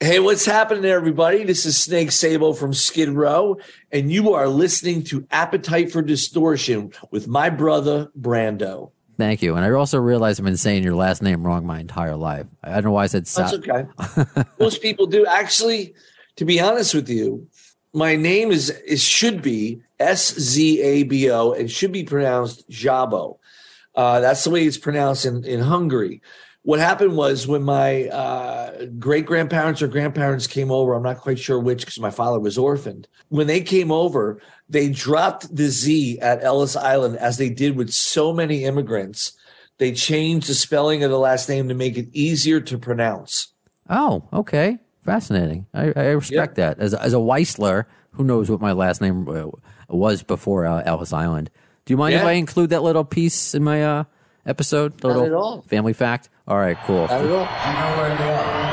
Hey, what's happening everybody? This is Snake Sabo from Skid Row, and you are listening to Appetite for Distortion with my brother, Brando. Thank you. And I also realized I've been saying your last name wrong my entire life. I don't know why I said That's okay. Most people do. Actually, to be honest with you, my name is is should be S Z A B O and should be pronounced Jabo. Uh, that's the way it's pronounced in, in Hungary. What happened was when my uh, great grandparents or grandparents came over, I'm not quite sure which because my father was orphaned. When they came over, they dropped the Z at Ellis Island as they did with so many immigrants. They changed the spelling of the last name to make it easier to pronounce. Oh, okay. Fascinating. I, I respect yep. that. As, as a Weisler, who knows what my last name uh, was before uh, Ellis Island? Do you mind yeah. if I include that little piece in my uh, episode? The Not little at all. family fact? All right, cool. Not at all. I know where you are.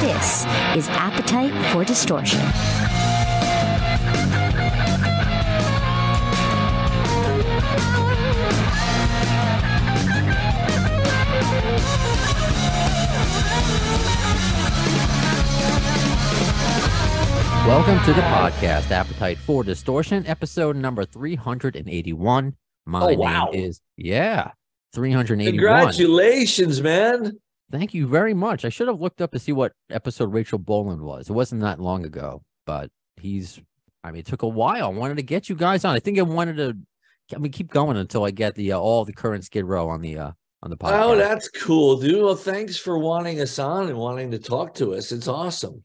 This is Appetite for Distortion. Welcome to the podcast, Appetite for Distortion, episode number 381. My oh, wow. name is, yeah, 381. Congratulations, man. Thank you very much. I should have looked up to see what episode Rachel Bolan was. It wasn't that long ago, but he's, I mean, it took a while. I wanted to get you guys on. I think I wanted to, I mean, keep going until I get the, uh, all the current Skid Row on the, uh, on the podcast. Oh, that's cool, dude. Well, thanks for wanting us on and wanting to talk to us. It's awesome.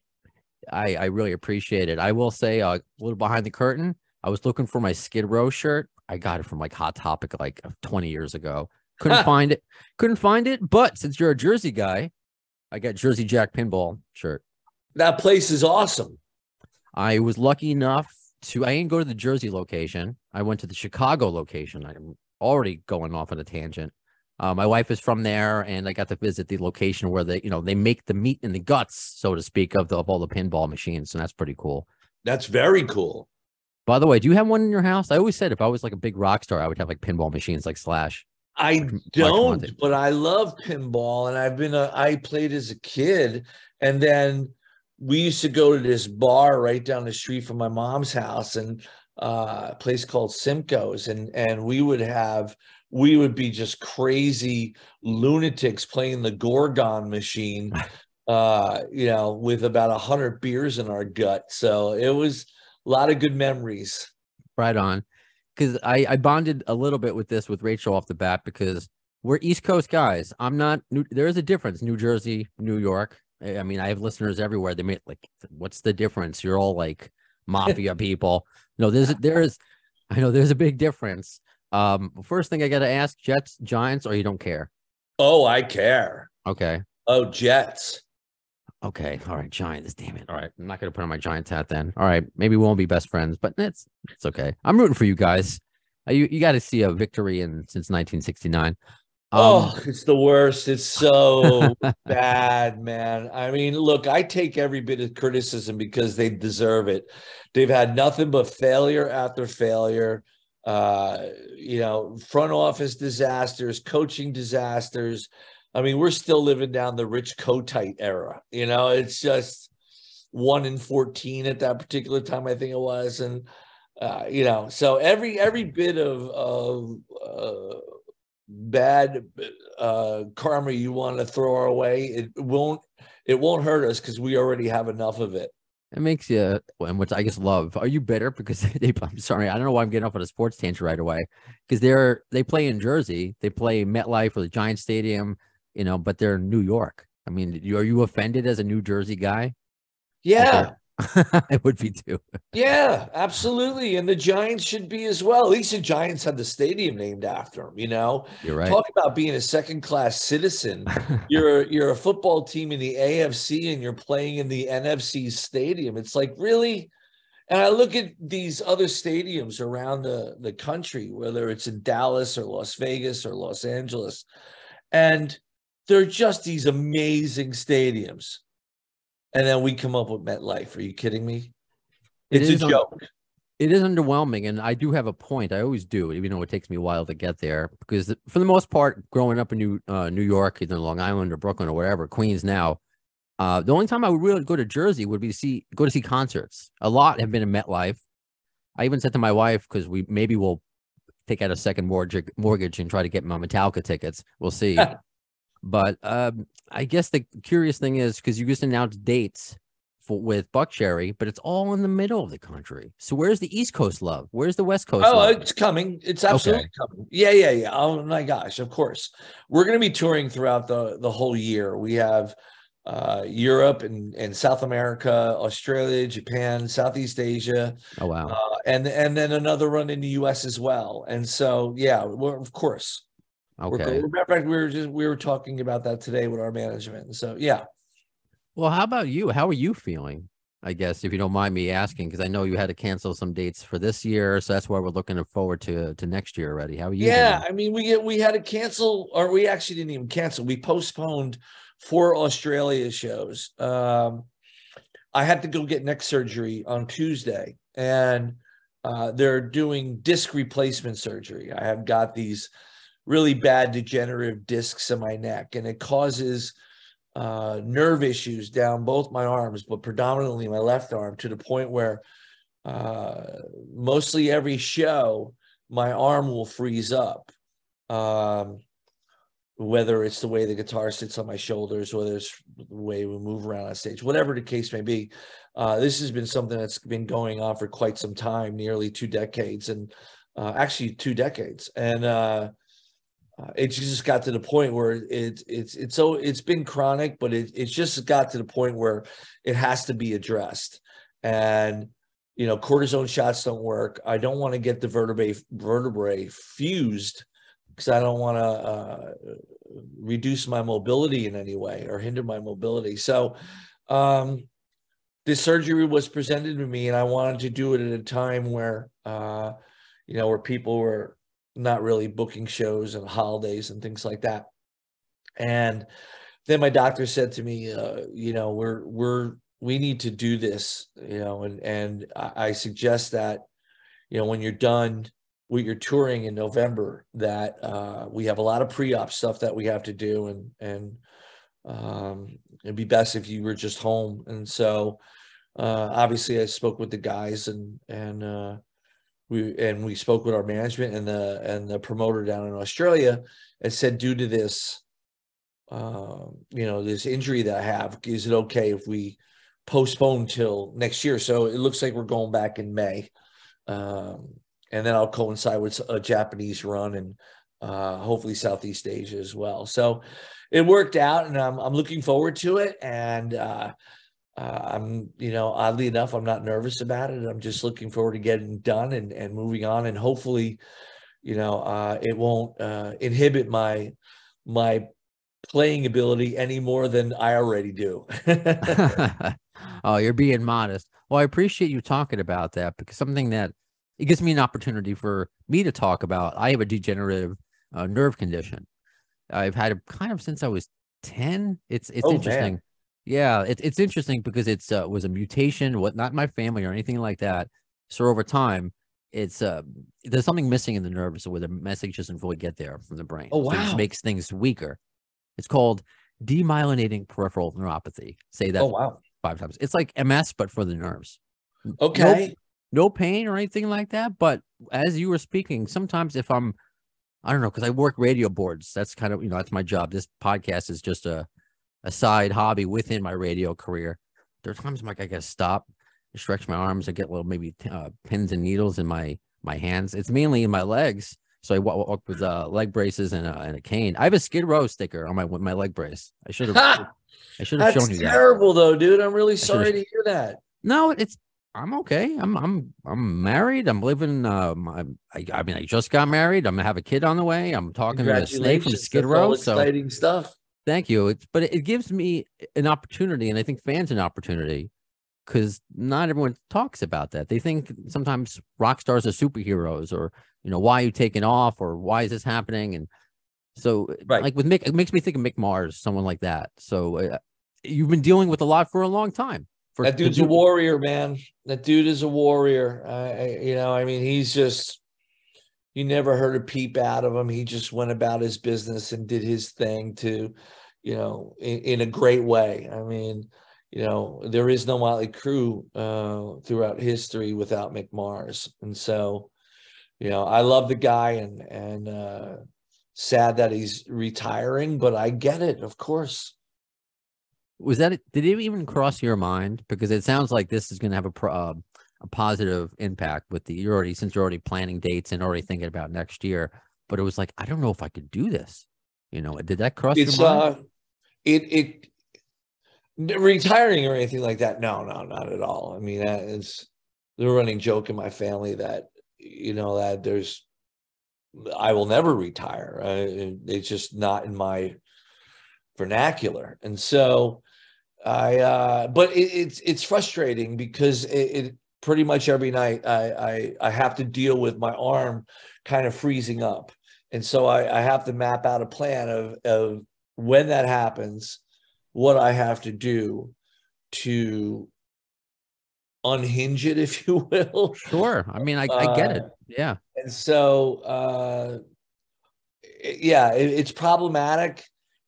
I, I really appreciate it. I will say uh, a little behind the curtain. I was looking for my Skid Row shirt. I got it from like Hot Topic like 20 years ago. Couldn't find it. Couldn't find it. But since you're a Jersey guy, I got Jersey Jack pinball shirt. That place is awesome. I was lucky enough to I didn't go to the Jersey location. I went to the Chicago location. I'm already going off on a tangent. Uh, my wife is from there, and I got to visit the location where they, you know, they make the meat and the guts, so to speak, of, the, of all the pinball machines, and that's pretty cool. That's very cool. By the way, do you have one in your house? I always said if I was like a big rock star, I would have like pinball machines like Slash. I don't, but I love pinball, and I've been a. I played as a kid, and then we used to go to this bar right down the street from my mom's house, and uh, a place called Simcoe's, and and we would have we would be just crazy lunatics playing the Gorgar machine, uh, you know, with about a hundred beers in our gut. So it was a lot of good memories. Right on. Because I, I bonded a little bit with this with Rachel off the bat because we're East Coast guys. I'm not. New, there is a difference. New Jersey, New York. I mean, I have listeners everywhere. They may like, what's the difference? You're all like mafia people. No, there's there's. I know there's a big difference. Um, first thing I got to ask: Jets, Giants, or you don't care? Oh, I care. Okay. Oh, Jets. Okay. All right. Giants. Damn it. All right. I'm not going to put on my Giants hat then. All right. Maybe we won't be best friends, but it's it's okay. I'm rooting for you guys. Uh, you you got to see a victory in since 1969. Um, oh, it's the worst. It's so bad, man. I mean, look, I take every bit of criticism because they deserve it. They've had nothing but failure after failure uh, you know, front office disasters, coaching disasters. I mean, we're still living down the Rich Kotite era. You know, it's just one in 14 at that particular time, I think it was. And, uh, you know, so every every bit of, of uh, bad uh, karma you want to throw our way, it won't it won't hurt us because we already have enough of it. It makes you, uh, and which I guess love. Are you bitter because they? I'm sorry, I don't know why I'm getting off on a sports tangent right away. Because they're they play in Jersey, they play MetLife or the Giant Stadium, you know, but they're in New York. I mean, are you offended as a New Jersey guy? Yeah, it would be too. yeah, absolutely. And the Giants should be as well. At least the Giants had the stadium named after them, you know. You're right. Talk about being a second class citizen. you're you're a football team in the AFC and you're playing in the NFC stadium. It's like really and I look at these other stadiums around the, the country, whether it's in Dallas or Las Vegas or Los Angeles, and they're just these amazing stadiums and then we come up with MetLife. Are you kidding me? It It's a is un- joke. It is underwhelming, and I do have a point. I always do, even though it takes me a while to get there. Because for the most part, growing up in New uh, New York, either Long Island or Brooklyn or wherever, Queens now, uh, the only time I would really go to Jersey would be to see go to see concerts. A lot have been in MetLife. I even said to my wife because we maybe we'll take out a second mortgage mortgage and try to get my Metallica tickets. We'll see. but um, I guess the curious thing is because you just announced dates for with Buckcherry, but it's all in the middle of the country. So where's the East Coast love? Where's the West Coast? Oh, love? it's coming. It's absolutely coming. Yeah, yeah, yeah. Oh my gosh, of course. We're going to be touring throughout the the whole year. We have uh, Europe and, and South America, Australia, Japan, Southeast Asia, oh wow. uh, and and then another run in the U.S. as well. And so, yeah, of course. We're, Okay. matter of fact, we were just we were talking about that today with our management. So, yeah. Well, how about you? How are you feeling? I guess if you don't mind me asking, because I know you had to cancel some dates for this year, so that's why we're looking forward to to next year already. How are you? Yeah, doing? I mean, we get we had to cancel, or we actually didn't even cancel. We postponed four Australia shows. Um, I had to go get neck surgery on Tuesday, and uh, they're doing disc replacement surgery. I have got these really bad degenerative discs in my neck, and it causes uh, nerve issues down both my arms, but predominantly my left arm, to the point where uh, mostly every show my arm will freeze up. Um, whether it's the way the guitar sits on my shoulders, whether it's the way we move around on stage, whatever the case may be. Uh, this has been something that's been going on for quite some time, nearly two decades, and uh, actually two decades. And uh, uh, it just got to the point where it it's it's so it's been chronic, but it it's just got to the point where it has to be addressed. And you know, cortisone shots don't work. I don't want to get the vertebrae vertebrae fused because I don't want to uh, reduce my mobility in any way or hinder my mobility. So, um, this surgery was presented to me, and I wanted to do it at a time where, uh, you know, where people were not really booking shows and holidays and things like that. And then my doctor said to me, uh, you know, we're we're we need to do this, you know, and and I, suggest that, you know, when you're done with your touring in November, that uh, we have a lot of pre-op stuff that we have to do, and and um, it'd be best if you were just home. And so, uh, obviously, I spoke with the guys, and and uh, we and we spoke with our management and the and the promoter down in Australia, and said, due to this, um, you know, this injury that I have, is it okay if we postpone till next year? So it looks like we're going back in May. Um, and then I'll coincide with a Japanese run and uh, hopefully Southeast Asia as well. So it worked out, and I'm I'm looking forward to it. And uh, uh, I'm you know oddly enough, I'm not nervous about it. I'm just looking forward to getting done and and moving on, and hopefully, you know, uh, it won't uh, inhibit my my playing ability any more than I already do. oh, you're being modest. Well, I appreciate you talking about that because something that it gives me an opportunity for me to talk about. I have a degenerative uh, nerve condition. I've had it kind of since I was 10. It's it's Oh, man. Yeah, it's it's interesting because it's uh, was a mutation, what not my family or anything like that. So over time, it's uh there's something missing in the nerves where the message doesn't fully get there from the brain. Oh, So it wow. makes things weaker. It's called demyelinating peripheral neuropathy. Say that oh wow. five times. It's like MS, but for the nerves. N- no- Okay. No, pain or anything like that. But as you were speaking, sometimes if I'm, I don't know, because I work radio boards. That's kind of you know that's my job. This podcast is just a a side hobby within my radio career. There are times I'm like I gotta stop, stretch my arms, I get little maybe uh, pins and needles in my my hands. It's mainly in my legs. So I wa- walk with uh, leg braces and a, and a cane. I have a Skid Row sticker on my my leg brace. I should have I should have That's shown you that. terrible, though, dude. I'm really sorry to hear that. No, it's I'm okay. I'm I'm I'm married. I'm living. Um, I'm, I I mean, I just got married. I'm gonna have a kid on the way. I'm talking to a snake from. Skid That's Row. So exciting stuff. Thank you. It's but it, gives me an opportunity, and I think fans an opportunity because not everyone talks about that. They think sometimes rock stars are superheroes, or you know, why are you taking off, or why is this happening, and so Right. like with Mick, it makes me think of Mick Mars, someone like that. So uh, you've been dealing with a lot for a long time. For, that dude's a warrior, man. That dude is a warrior. I, you know, I mean, he's just you never heard a peep out of him. He just went about his business and did his thing to, you know, in, in a great way. I mean, you know, there is no Motley Crue uh, throughout history without Mick Mars, and so, you know, I love the guy and and uh, sad that he's retiring, but I get it, of course. Was that did it even cross your mind? Because it sounds like this is going to have a pro, uh, a positive impact with the you're already since you're already planning dates and already thinking about next year. But it was like I don't know if I could do this. You know, did that cross it's, your mind? Uh, it it retiring or anything like that. No, no, not at all. I mean, it's the running joke in my family that you know that there's I will never retire. it's just not in my vernacular, and so I. Uh, but it, it's it's frustrating because it, it, pretty much every night I, I I have to deal with my arm kind of freezing up, and so I, I have to map out a plan of of when that happens, what I have to do to unhinge it, if you will. Sure. I mean, I, I get it. Uh, yeah. And so, uh, yeah, it, it's problematic.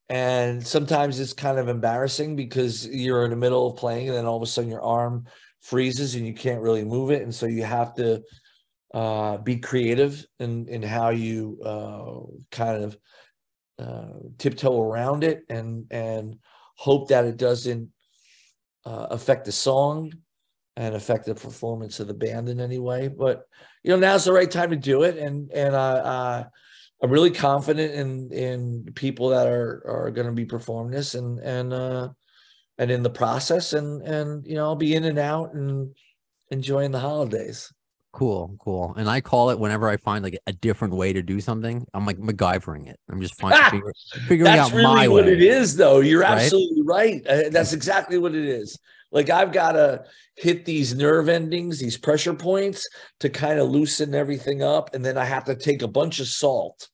And sometimes it's kind of embarrassing because you're in the middle of playing and then all of a sudden your arm freezes and you can't really move it. And so you have to uh, be creative in, in how you uh, kind of uh, tiptoe around it and, and hope that it doesn't uh, affect the song and affect the performance of the band in any way. But you know, now's the right time to do it, and and I, I'm really confident in in people that are are going to be performing this, and and uh, and in the process, and and you know, I'll be in and out and enjoying the holidays. Cool, cool. And I call it whenever I find like a different way to do something, I'm like MacGyvering it. I'm just finding, ah, figure, figuring that's out really my what way. it is, though. You're right? absolutely right. Uh, that's exactly what it is. Like I've got to hit these nerve endings, these pressure points to kind of loosen everything up, and then I have to take a bunch of salt.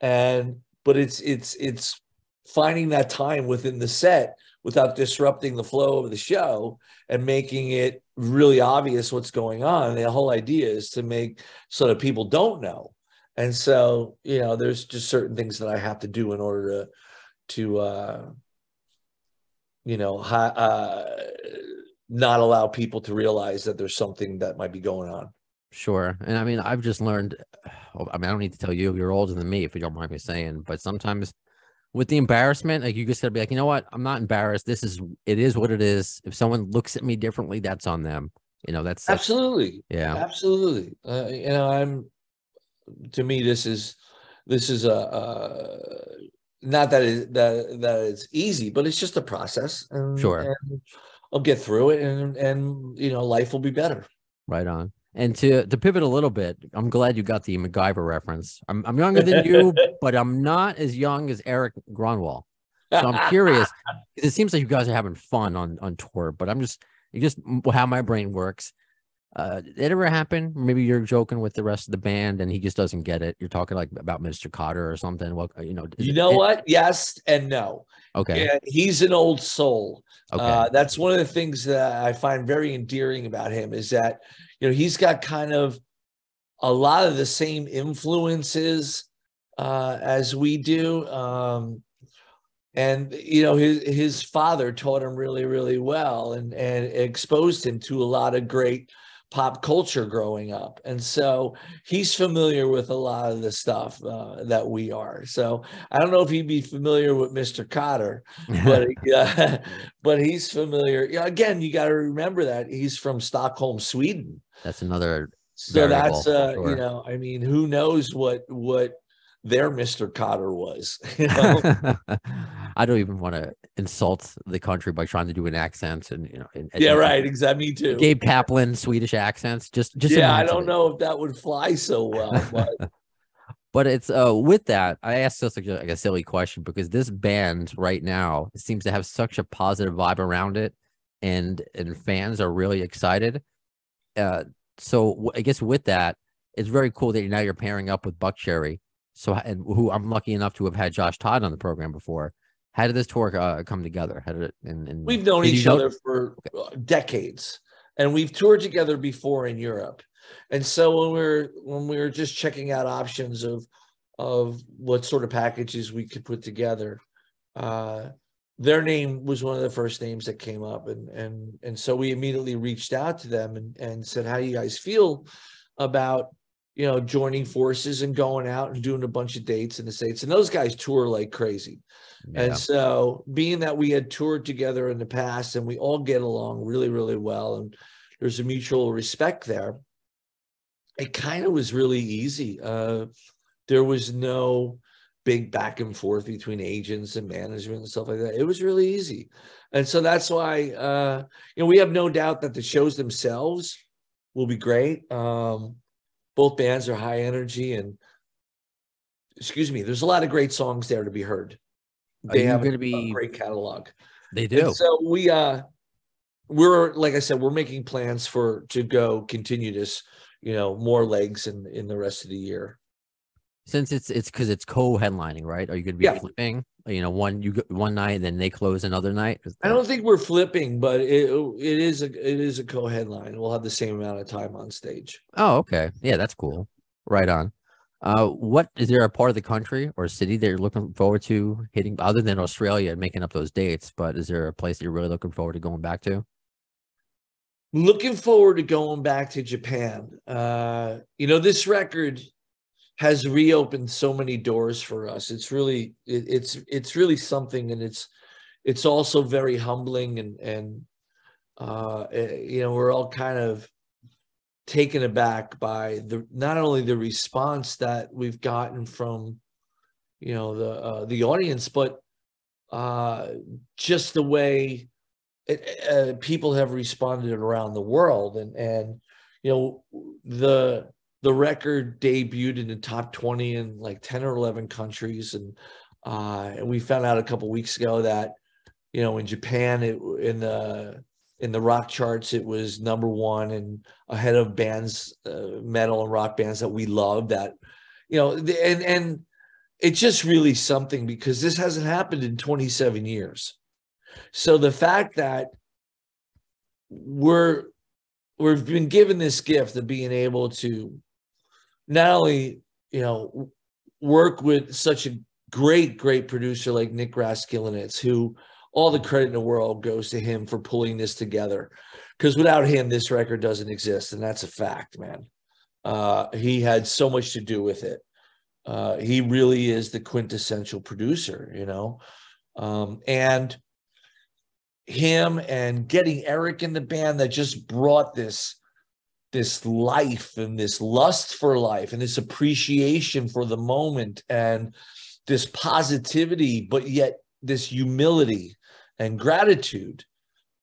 And but it's it's it's finding that time within the set without disrupting the flow of the show and making it really obvious what's going on. The whole idea is to make so that people don't know. And so, you know, there's just certain things that I have to do in order to to uh you know, uh, not allow people to realize that there's something that might be going on. Sure. And I mean, I've just learned, I mean, I don't need to tell you, you're older than me, if you don't mind me saying, but sometimes with the embarrassment, like you just gotta be like, you know what? I'm not embarrassed. This is, it is what it is. If someone looks at me differently, that's on them. You know, that's, that's absolutely. Yeah. Absolutely. Uh, you know, I'm, to me, this is, this is a, uh, not that it, that that it's easy, but it's just a process. And, sure, and I'll get through it, and and you know, life will be better. Right on. And to to pivot a little bit, I'm glad you got the MacGyver reference. I'm I'm younger than you, but I'm not as young as Erik Grönwall. So I'm curious. because it seems like you guys are having fun on on tour, but I'm just just how my brain works. Uh, did it ever happen? Maybe you're joking with the rest of the band and he just doesn't get it. You're talking like about Mr. Kotter or something. Well, you know, you know it, what? Yes and no. Okay. Yeah, he's an old soul. Okay. Uh, that's one of the things that I find very endearing about him is that, you know, he's got kind of a lot of the same influences uh, as we do. Um, and you know his his father taught him really really well and and exposed him to a lot of great pop culture growing up. And so he's familiar with a lot of the stuff uh, that we are. So I don't know if he'd be familiar with Mr. Kotter, but uh, but he's familiar. Yeah, again, you got to remember that he's from Stockholm, Sweden. That's another. So that's uh, sure. you know, I mean, who knows what what their Mr. Kotter was. You know? I don't even want to insult the country by trying to do an accent and you know. And, yeah, right. Exactly. Me too. Gabe Kaplan, Swedish accents. Just, just yeah. I don't it. know if that would fly so well, but. but it's uh with that i asked this like a, like a silly question because this band right now seems to have such a positive vibe around it and and fans are really excited uh so i guess with that it's very cool that now you're pairing up with buckcherry so, and who I'm lucky enough to have had Josh Todd on the program before. How did this tour uh, come together? How did it? And, and We've known each know- other for uh, decades, and we've toured together before in Europe. And so when we were when we were just checking out options of of what sort of packages we could put together, uh, their name was one of the first names that came up, and and and so we immediately reached out to them and and said, "How do you guys feel about?" You know, joining forces and going out and doing a bunch of dates in the States. And those guys tour like crazy. Yeah. And so, being that we had toured together in the past and we all get along really, really well, and there's a mutual respect there, it kind of was really easy. Uh, there was no big back and forth between agents and management and stuff like that. It was really easy. And so that's why, uh, you know, we have no doubt that the shows themselves will be great. Um, both bands are high energy and, excuse me, there's a lot of great songs there to be heard You have a- gonna a be- great catalog. they And do. so we uh we're like I said, we're making plans for to go continue this, you know, more legs in in the rest of the year. Since it's it's because it's co-headlining, right? Are you going to be Yeah. flipping? You know, one you go one night, and then they close another night. I don't think we're flipping, but it it is a it is a co-headline. We'll have the same amount of time on stage. Oh, okay. Yeah, that's cool. Right on. Uh, what is there a part of the country or city that you're looking forward to hitting other than Australia and making up those dates? But is there a place that you're really looking forward to going back to? Looking forward to going back to Japan. Uh, you know, this record has reopened so many doors for us. It's really it, it's it's really something, and it's it's also very humbling and and uh, eh, you know we're all kind of taken aback by the not only the response that we've gotten from you know the uh, the audience, but uh, just the way it, uh, people have responded around the world, and and you know the the record debuted in the top 20 in like 10 or 11 countries. And uh and we found out a couple weeks ago that you know in japan it in the in the rock charts it was number one and ahead of bands uh, metal and rock bands that we love that you know and and it's just really something because this hasn't happened in 27 years. So the fact that we're we've been given this gift of being able to not only you know work with such a great great producer like Nick Raskulinecz who all the credit in the world goes to him for pulling this together because without him this record doesn't exist and that's a fact man. Uh he had so much to do with it. Uh he really is the quintessential producer you know? Um and him and getting Erik in the band that just brought this this life and this lust for life and this appreciation for the moment and this positivity but yet this humility and gratitude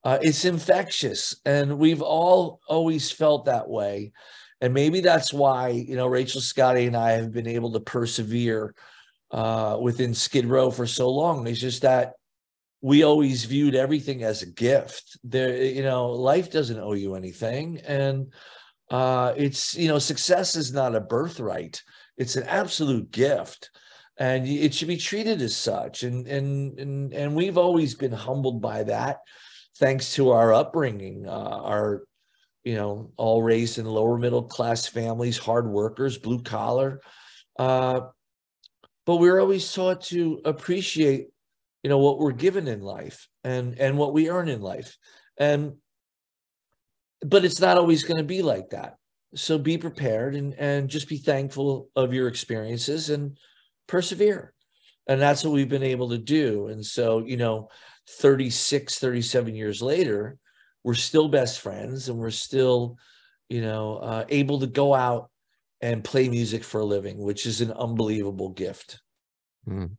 uh, it's infectious. And we've all always felt that way. And maybe that's why you know rachel scotty and i have been able to persevere uh, within skid row for so long. It's just that we always viewed everything as a gift. There you know life doesn't owe you anything. And uh it's you know success is not a birthright. It's an absolute gift and it should be treated as such. And and and, and we've always been humbled by that thanks to our upbringing uh, our you know all raised in lower middle class families hard workers blue collar uh but we're always taught to appreciate you know what we're given in life and and what we earn in life. And but it's not always going to be like that. So be prepared and and just be thankful of your experiences and persevere and that's what we've been able to do and so you know 36 37 years later we're still best friends and we're still you know uh, able to go out and play music for a living which is an unbelievable gift Mm.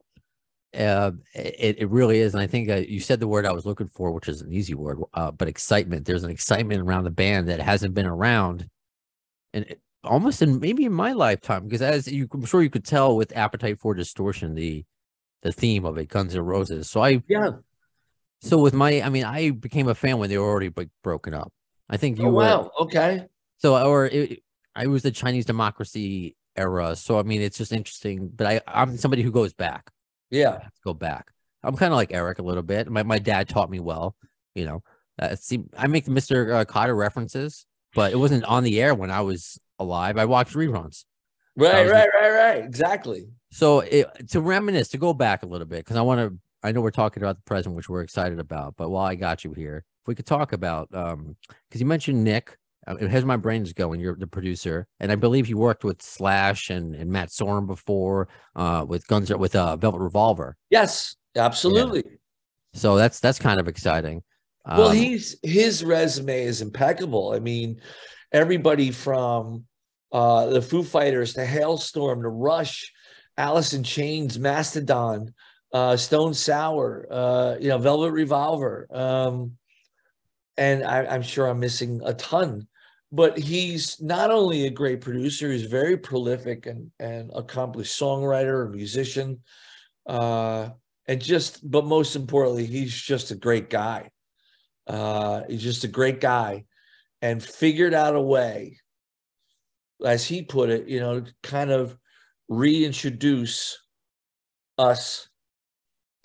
Uh, it, it really is. And I think uh, you said the word I was looking for, which is an easy word, uh, but excitement. There's an excitement around the band that hasn't been around and almost in maybe in my lifetime, because as you, I'm sure you could tell with Appetite for Distortion, the, the theme of it, Guns N' Roses. So I, yeah so with my, I mean, I became a fan when they were already like, broken up. I think you oh, were, wow okay so, or it, I was the Chinese democracy era. So, I mean, it's just interesting, but I, I'm somebody who goes back. yeah go back. I'm kind of like Erik a little bit. My my dad taught me well. You know, uh, see, I make Mr. Uh, Kotter references, but it wasn't on the air when I was alive. I watched reruns. Right, right, right, right. Exactly. So it, to reminisce, to go back a little bit, because I want to. I know we're talking about the present, which we're excited about. But while I got you here, if we could talk about, um, because you mentioned Nick. Uh, Here's my brain's going. You're the producer, and I believe you worked with Slash and, and Matt Sorum before, uh, with Guns with uh, Velvet Revolver. Yes, absolutely. So that's that's kind of exciting. Well, Um, he's his resume is impeccable. I mean, everybody from uh the Foo Fighters the Halestorm the Rush, Alice in Chains, Mastodon, uh Stone Sour, uh, you know, Velvet Revolver. Um, and I, I'm sure I'm missing a ton, but he's not only a great producer, he's very prolific and and accomplished songwriter, musician, uh, and just but most importantly, he's just a great guy. Uh, he's just a great guy and figured out a way, as he put it, you know, kind of reintroduce us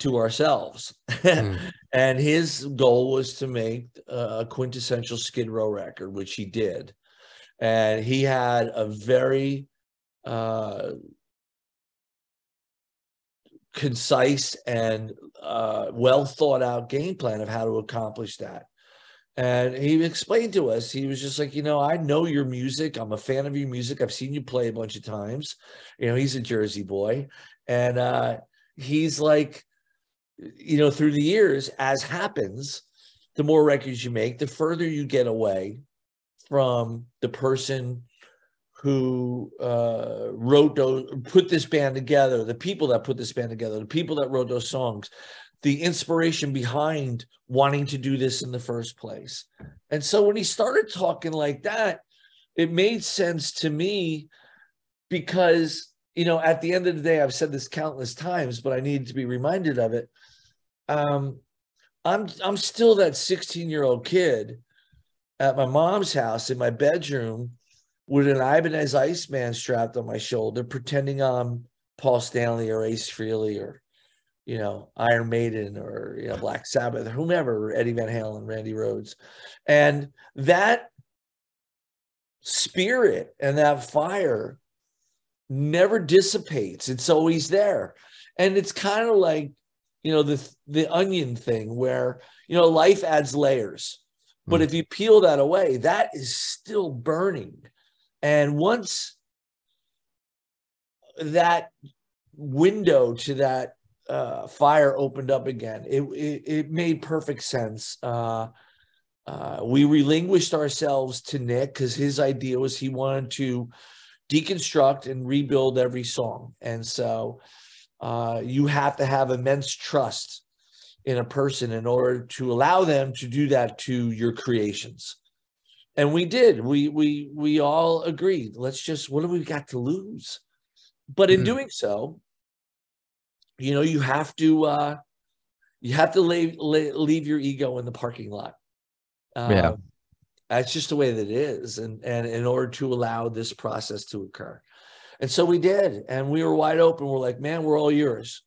to ourselves. Mm. and his goal was to make a quintessential Skid Row record, which he did. And he had a very uh, concise and uh, well thought out game plan of how to accomplish that. And he explained to us, he was just like, you know, I know your music. I'm a fan of your music. I've seen you play a bunch of times. You know, he's a Jersey boy. And uh, he's like, you know, through the years, as happens, the more records you make, the further you get away from the person who uh, wrote those, put this band together, the people that put this band together, the people that wrote those songs, the inspiration behind wanting to do this in the first place. And so when he started talking like that, it made sense to me because, you know, at the end of the day, I've said this countless times, but I needed to be reminded of it. Um, I'm I'm still that 16 year old kid at my mom's house in my bedroom with an Ibanez Iceman strapped on my shoulder, pretending I'm Paul Stanley or Ace Frehley or, you know, Iron Maiden or you know Black Sabbath, or whomever, Eddie Van Halen, Randy Rhoads, and that spirit and that fire never dissipates. It's always there, and it's kind of like you know the the onion thing where you know life adds layers, but Mm. if you peel that away, that is still burning. And once that window to that uh, fire opened up again, it, it, it made perfect sense. Uh, uh, we relinquished ourselves to Nick because his idea was he wanted to deconstruct and rebuild every song. And so uh, you have to have immense trust in a person in order to allow them to do that to your creations and we did we we we all agreed let's just what do we got to lose but in Mhm. doing so you know you have to uh you have to leave leave your ego in the parking lot. Yeah. Um, that's just the way that it is. And and in order to allow this process to occur. And so we did. And we were wide open. We're like man we're all yours.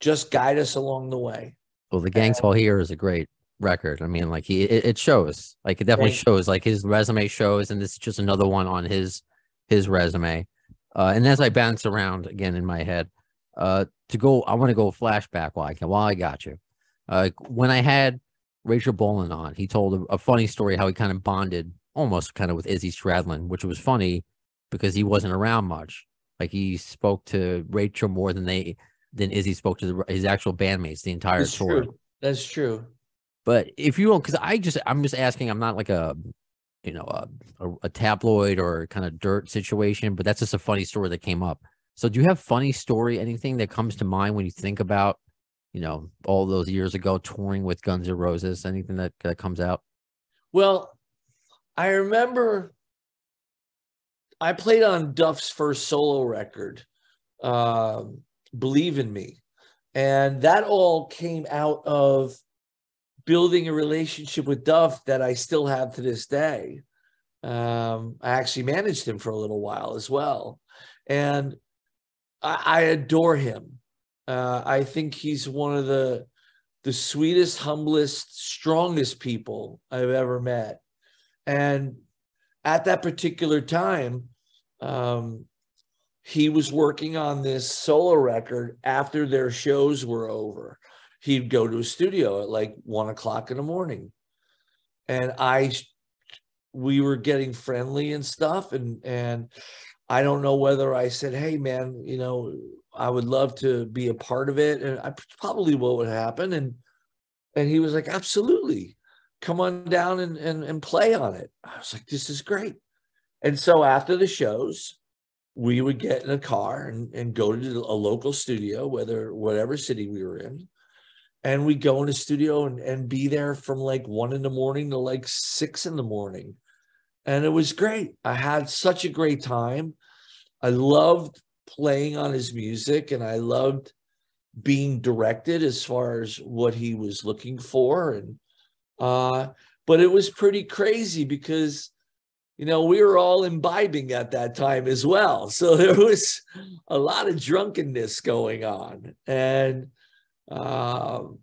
Just guide us along the way. Well, the Gangs All Here is a great record. I mean, like he, it, it shows, like it definitely shows, like his resume shows, and this is just another one on his his resume. Uh, and as I bounce around again in my head, uh, to go, I want to go flashback while I can. While I got you, uh, when I had Rachel Bolan on, he told a, a funny story how he kind of bonded almost kind of with Izzy Stradlin, which was funny because he wasn't around much. Like he spoke to Rachel more than they than Izzy spoke to the, his actual bandmates the entire that's tour. true that's true But if you don't, because I just, I'm just asking, I'm not like a, you know, a, a, a tabloid or kind of dirt situation, but that's just a funny story that came up. So do you have funny story, anything that comes to mind when you think about, you know, all those years ago touring with Guns N' Roses, anything that, that comes out? Well, I remember I played on Duff's first solo record, um, Believe in Me. And that all came out of building a relationship with Duff that I still have to this day. Um, I actually managed him for a little while as well. And I, I adore him. Uh, I think he's one of the the sweetest, humblest, strongest people I've ever met. And at that particular time, um, he was working on this solo record after their shows were over. He'd go to a studio at like one o'clock in the morning. And I, we were getting friendly and stuff. And, and I don't know whether I said, Hey man, you know, I would love to be a part of it. And I probably what would happen. And and he was like, absolutely. Come on down and, and, and play on it. I was like, this is great. And so after the shows, we would get in a car and, and go to a local studio, whether whatever city we were in. And we go in the studio and, and be there from like one in the morning to like six in the morning. And it was great. I had such a great time. I loved playing on his music and I loved being directed as far as what he was looking for and uh but it was pretty crazy because you know we were all imbibing at that time as well so there was a lot of drunkenness going on and um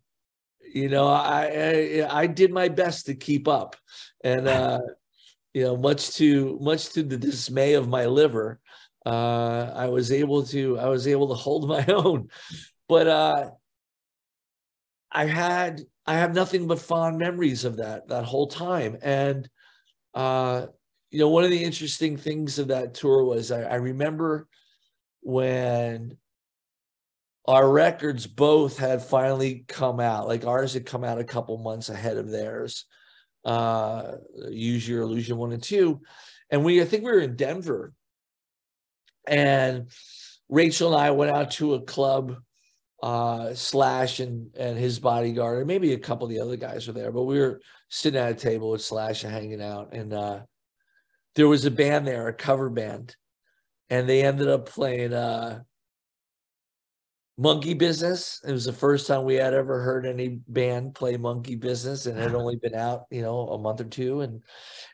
you know I, I i did my best to keep up and uh you know much to much to the dismay of my liver uh i was able to i was able to hold my own but uh I had I have nothing but fond memories of that that whole time. And uh, you know, one of the interesting things of that tour was I, I remember when our records both had finally come out. Like ours had come out a couple months ahead of theirs. Uh, Use Your Illusion one and two, and we I think we were in Denver, and Rachel and I went out to a club uh, Slash and and his bodyguard, and maybe a couple of the other guys were there, but we were sitting at a table with Slash and hanging out, and uh, there was a band there, a cover band, and they ended up playing uh, Monkey Business. It was the first time we had ever heard any band play Monkey Business, and it had only been out, you know, a month or two, and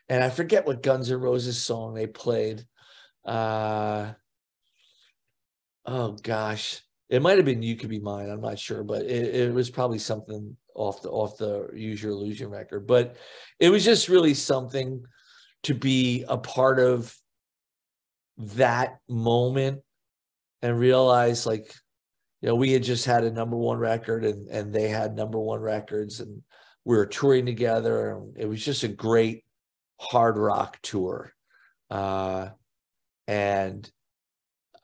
and I forget what Guns N' Roses song they played. Uh, oh gosh it might have been "You Could Be Mine." I'm not sure, but it, it was probably something off the off the Use Your Illusion record. But it was just really something to be a part of that moment and realize, like, you know, we had just had a number one record, and and they had number one records, and we were touring together, and it was just a great hard rock tour. Uh, and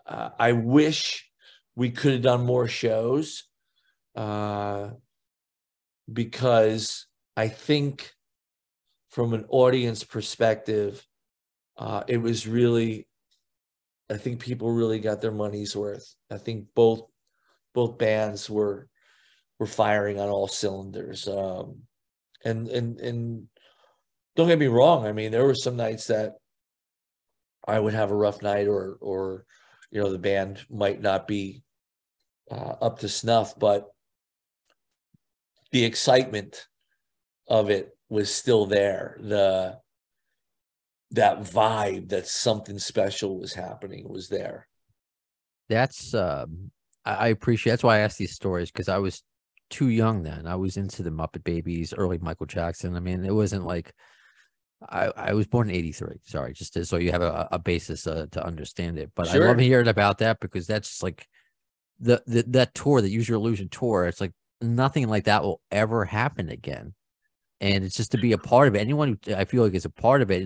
uh, I wish we could have done more shows uh, because I think from an audience perspective, uh, it was really, I think people really got their money's worth. I think both both bands were were firing on all cylinders. Um, and and and don't get me wrong. I mean, there were some nights that I would have a rough night, or or you know the band might not be uh, up to snuff, but the excitement of it was still there. The that vibe that something special was happening was there. That's uh, I appreciate. That's why I asked these stories because I was too young then. I was into the Muppet Babies, early Michael Jackson. I mean, it wasn't like I, I was born in 83. Sorry, just to, so you have a, a basis uh, to understand it. But sure. I love hearing about that because that's like the, the that tour, the Use Your Illusion tour, it's like nothing like that will ever happen again. And it's just to be a part of it. Anyone who I feel like is a part of it,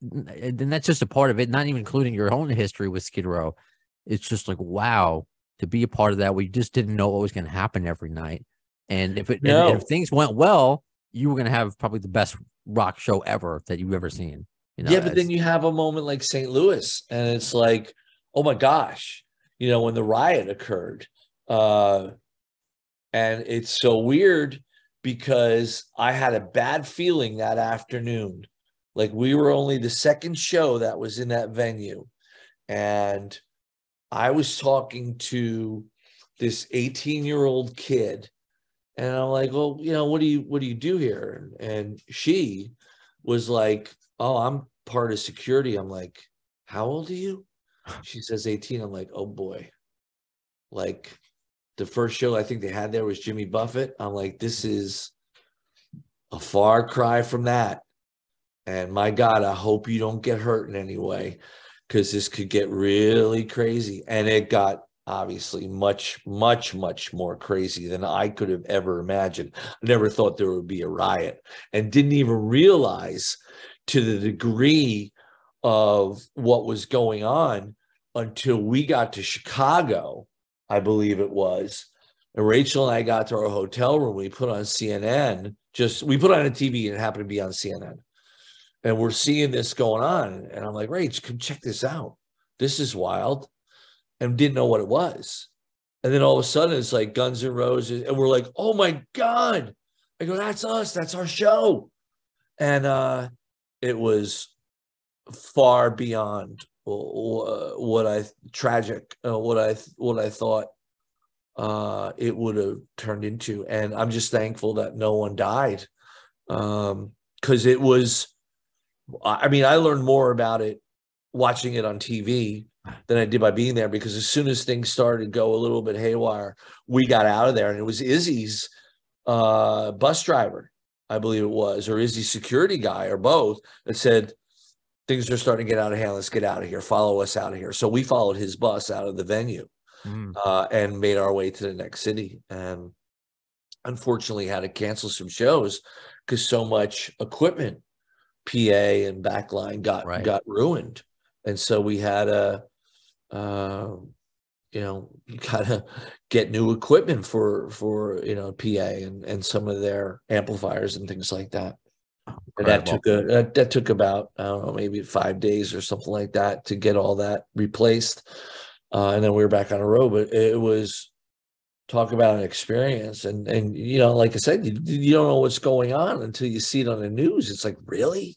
and, and that's just a part of it, not even including your own history with Skid Row. It's just like wow to be a part of that. We just didn't know what was going to happen every night, and if it no. and if things went well, you were going to have probably the best rock show ever that you've ever seen. You know, yeah, but then you have a moment like St. Louis, and it's like, oh my gosh, you know, when the riot occurred. Uh, and it's so weird because I had a bad feeling that afternoon. Like we were only the second show that was in that venue. And I was talking to this 18 year old kid. And I'm like, well, you know, what do you what do you do here? And she was like, Oh, I'm part of security. I'm like, how old are you? She says 18. I'm like, oh boy. Like, the first show I think they had there was Jimmy Buffett. I'm like, this is a far cry from that. And my God, I hope you don't get hurt in any way because this could get really crazy. And it got obviously much, much, much more crazy than I could have ever imagined. I never thought there would be a riot and didn't even realize to the degree of what was going on until we got to Chicago, I believe it was. And Rachel and I got to our hotel room. We put on CNN, just we put on a TV and it happened to be on CNN. And we're seeing this going on. And I'm like, Rach, come check this out. This is wild. And didn't know what it was. And then all of a sudden it's like Guns N' Roses. And we're like, oh my God. I go, that's us. That's our show. And uh it was far beyond what I tragic, uh, what I what I thought uh, it would have turned into, and I'm just thankful that no one died because um, it was. I mean, I learned more about it watching it on TV than I did by being there because as soon as things started to go a little bit haywire, we got out of there, and it was Izzy's uh, bus driver, I believe it was, or Izzy's security guy, or both, that said things are starting to get out of hand. Let's get out of here. Follow us out of here. So we followed his bus out of the venue mm. uh, and made our way to the next city. And unfortunately, had to cancel some shows because so much equipment, PA and backline, got right. got ruined. And so we had a, uh, you know, you gotta get new equipment for for you know PA and and some of their amplifiers and things like that. And that took a that, that took about I don't know maybe five days or something like that to get all that replaced, uh, and then we were back on the road. But it was talk about an experience, and and you know, like I said, you you don't know what's going on until you see it on the news. It's like really.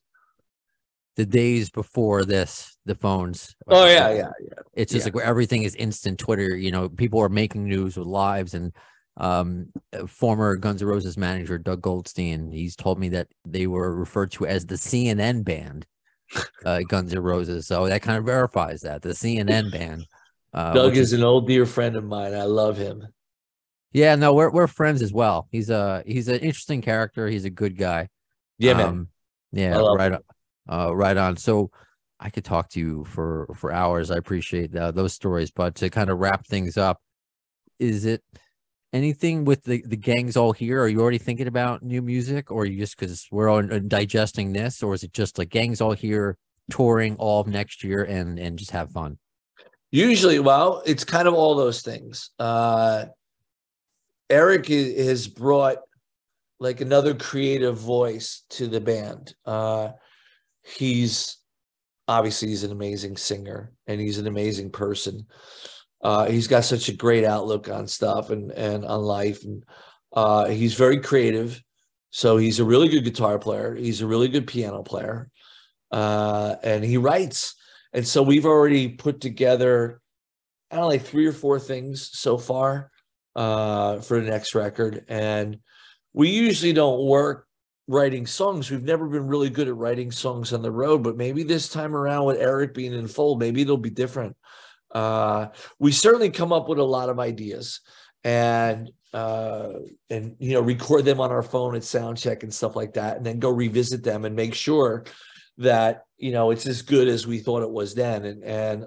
The days before this, the phones. Oh yeah, yeah, yeah. It's just yeah. like everything is instant. Twitter, you know, people are making news with lives, and um, former Guns N' Roses manager Doug Goldstein. He's told me that they were referred to as the CNN band, uh, Guns N' Roses. So that kind of verifies that the CNN band. Uh, Doug is, is, an old dear friend of mine. I love him. Yeah, no, we're we're friends as well. He's a he's an interesting character. He's a good guy. Yeah, um, man. Yeah, right on. Uh, right on. So I could talk to you for for hours. I appreciate uh, those stories, but to kind of wrap things up, is it? anything with the, the gangs all here? Are you already thinking about new music or you just because we're on uh, digesting this, or is it just like gangs all here touring all of next year and and just have fun? Usually, well, it's kind of all those things. Uh Erik has brought like another creative voice to the band. Uh he's obviously he's an amazing singer and he's an amazing person. Uh, he's got such a great outlook on stuff and and on life, and uh, he's very creative. So he's a really good guitar player. He's a really good piano player, uh, and he writes. And so we've already put together, I don't know, like three or four things so far uh, for the next record. And we usually don't work writing songs. We've never been really good at writing songs on the road, but maybe this time around with Erik being in full, maybe it'll be different. Uh, we certainly come up with a lot of ideas and uh, and you know record them on our phone at sound check and stuff like that and then go revisit them and make sure that you know it's as good as we thought it was then and and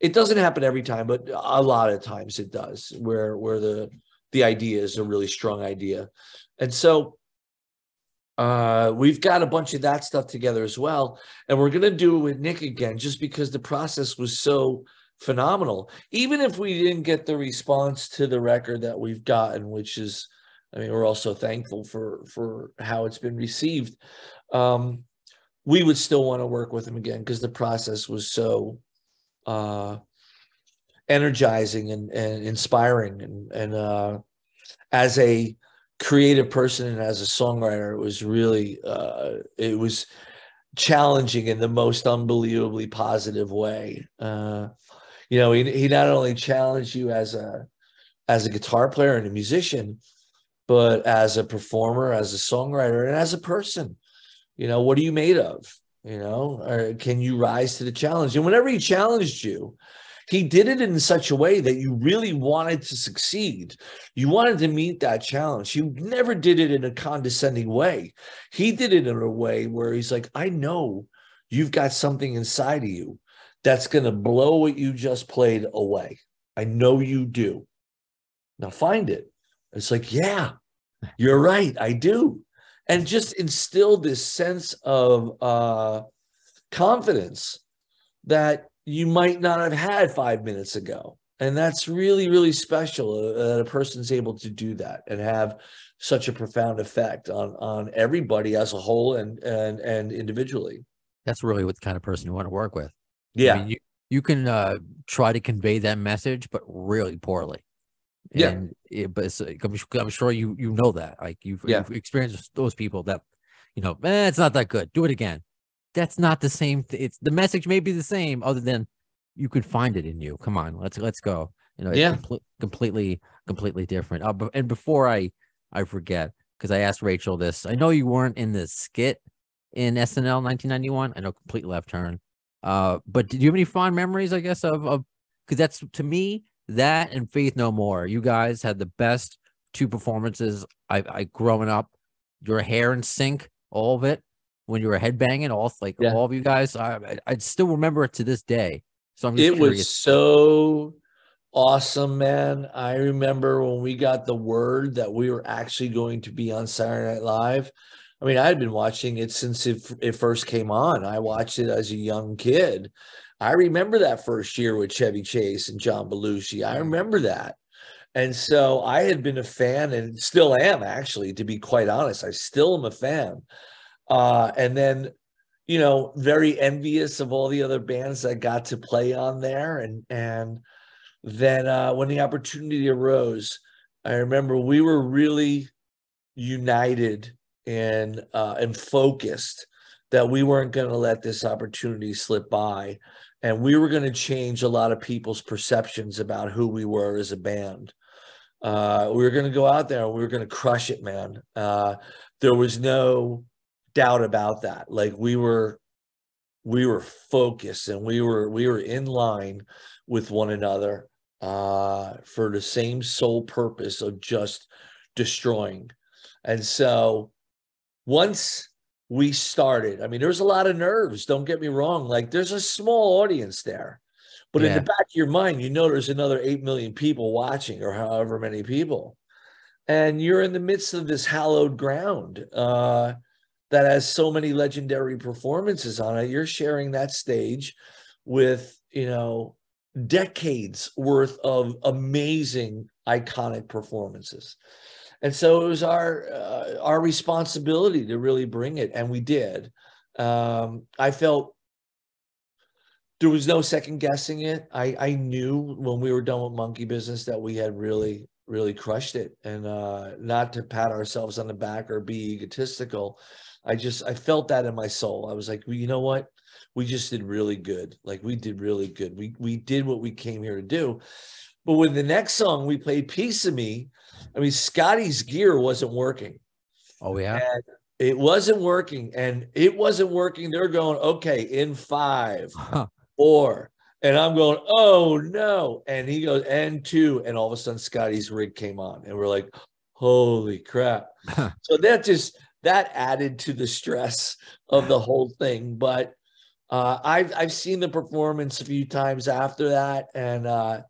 it doesn't happen every time but a lot of times it does where where the the idea is a really strong idea and so uh, we've got a bunch of that stuff together as well and we're going to do it with Nick again just because the process was so phenomenal. Even if we didn't get the response to the record that we've gotten, which is, I mean, we're also thankful for for how it's been received. Um, we would still want to work with him again because the process was so uh, energizing and, and inspiring and and uh, as a creative person and as a songwriter, it was really uh, it was challenging in the most unbelievably positive way. Uh, you know, he, he not only challenged you as a as a guitar player and a musician, but as a performer, as a songwriter, and as a person. You know, what are you made of? You know, or can you rise to the challenge? And whenever he challenged you, he did it in such a way that you really wanted to succeed. You wanted to meet that challenge. You never did it in a condescending way. He did it in a way where he's like, I know you've got something inside of you that's going to blow what you just played away. I know you do. Now find it. It's like, yeah, you're right. I do. And just instill this sense of uh, confidence that you might not have had five minutes ago. And that's really, really special uh, that a person's able to do that and have such a profound effect on on everybody as a whole and and and individually. That's really what the kind of person you want to work with. Yeah. I mean, you, you can uh, try to convey that message, but really poorly. Yeah. And it, but it's, I'm, I'm sure you you know that. Like you've, Yeah. you've experienced those people that, you know, eh, it's not that good. Do it again. That's not the same. Th- it's the message may be the same, other than you could find it in you. Come on, let's let's go. You know, it's Yeah. comple- completely completely different. Uh, and before I I forget, because I asked Rachel this. I know you weren't in the skit in SNL 1991. I know complete left turn. Uh, but do you have any fond memories? I guess of of because that's to me that and Faith No More. You guys had the best two performances. I I growing up, your hair in sync, all of it. When you were headbanging, all like Yeah. all of you guys, I I, still remember it to this day. So I'm just It curious. was so awesome, man. I remember when we got the word that we were actually going to be on Saturday Night Live. I mean, I had been watching it since it, it first came on. I watched it as a young kid. I remember that first year with Chevy Chase and John Belushi. I remember that. And so I had been a fan and still am, actually, to be quite honest. I still am a fan. Uh, and then you know, very envious of all the other bands that got to play on there. And and then uh, when the opportunity arose, I remember we were really united and uh, and focused that we weren't going to let this opportunity slip by, and we were going to change a lot of people's perceptions about who we were as a band. Uh, we were going to go out there and we were going to crush it, man. Uh, there was no doubt about that. Like we were we were focused and we were we were in line with one another uh for the same sole purpose of just destroying. And so once we started, I mean there's a lot of nerves, don't get me wrong. Like there's a small audience there. But in the back of your mind, you know there's another 8 million people watching or however many people. And you're in the midst of this hallowed ground. Uh that has so many legendary performances on it. You're sharing that stage with, you know, decades worth of amazing, iconic performances. And so it was our uh, our responsibility to really bring it, and we did. Um, I felt there was no second guessing it. I I knew when we were done with Monkey Business that we had really really crushed it, and uh, not to pat ourselves on the back or be egotistical. I just I felt that in my soul. I was like, well, you know what? We just did really good. Like we did really good. We we did what we came here to do. But with the next song we played Piece of Me, I mean Scotty's gear wasn't working. oh yeah. And it wasn't working. And it wasn't working. They're going, okay, in five, Huh. four. And I'm going, oh no. And he goes, and two. And all of a sudden Scotty's rig came on. And we're like, holy crap. so that just that added to the stress of the whole thing. But uh, I've I've seen the performance a few times after that, and uh,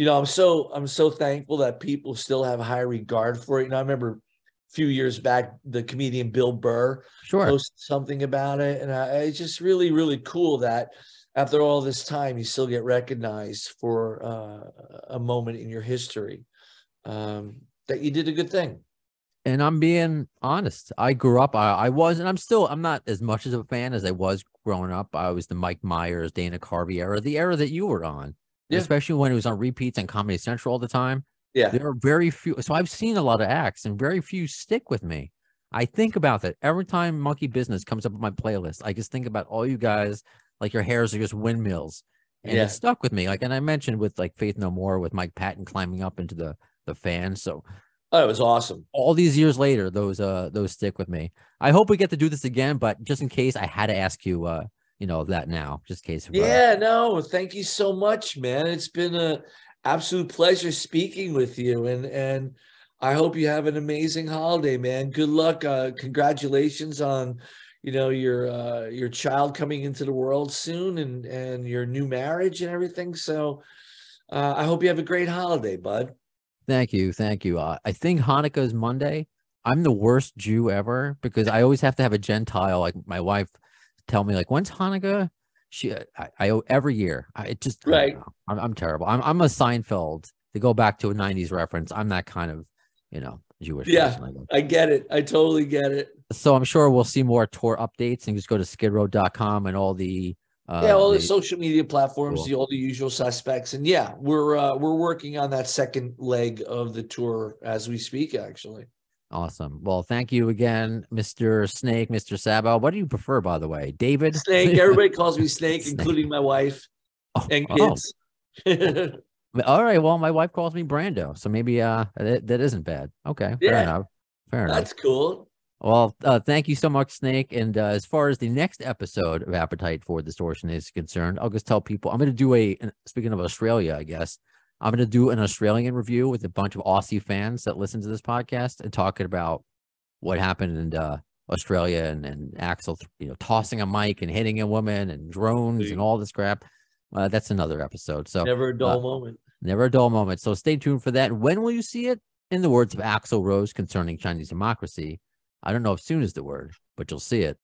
you know I'm so I'm so thankful that people still have high regard for it. You know, I remember a few years back the comedian Bill Burr Sure. posted something about it, and I, it's just really really cool that after all this time you still get recognized for uh, a moment in your history um, that you did a good thing. and I'm being honest. I grew up. I, I was, and I'm still. I'm not as much as a fan as I was growing up. I was the Mike Myers, Dana Carvey era, the era that you were on, Yeah. especially when it was on repeats on Comedy Central all the time. Yeah. There are very few. So I've seen a lot of acts, and very few stick with me. I think about that every time Monkey Business comes up on my playlist. I just think about all you guys, like your hairs are just windmills, and Yeah. it stuck with me. Like, and I mentioned with like Faith No More with Mike Patton climbing up into the the fan. So Oh, it was awesome. all these years later, those uh those stick with me. I hope we get to do this again, but just in case, I had to ask you, uh, you know that now, just in case. Of, uh, Yeah, no, thank you so much, man. It's been a absolute pleasure speaking with you and and I hope you have an amazing holiday, man. Good luck. Uh congratulations on you know your uh your child coming into the world soon and and your new marriage and everything. So uh I hope you have a great holiday, bud. Thank you, thank you. Uh, I think Hanukkah is Monday. I'm the worst Jew ever because I always have to have a Gentile, like my wife, tell me like, "When's Hanukkah?" She, I, I owe every year. I it just I Right. know. I'm, I'm terrible. I'm, I'm a Seinfeld. To go back to a '90s reference, I'm that kind of, you know, Jewish Yeah. person. I. I get it. I totally get it. So I'm sure we'll see more tour updates and just go to skidrow.com and all the. Uh, yeah, all the the- social media platforms, Cool. the all the usual suspects, and yeah, we're uh, we're working on that second leg of the tour as we speak. Actually, Awesome. Well, thank you again, Mr. Snake, Mr. Sabo. What do you prefer, by the way, David? Snake. Everybody calls me Snake, Snake. including my wife Oh, and oh. kids. All right. Well, my wife calls me Brando, so maybe uh that, that isn't bad. Okay, Yeah. fair enough. Fair enough. That's cool. Well, uh, thank you so much, Snake. And uh, as far as the next episode of Appetite for Distortion is concerned, I'll just tell people I'm going to do a. Speaking of Australia, I guess I'm going to do an Australian review with a bunch of Aussie fans that listen to this podcast and talking about what happened in uh, Australia and, and Axl, you know, tossing a mic and hitting a woman and drones Sweet. and all this crap. Uh, that's another episode. So Never a dull uh, moment. Never a dull moment. So stay tuned for that. When will you see it? In the words of Axl Rose concerning Chinese Democracy, I don't know if soon is the word, but you'll see it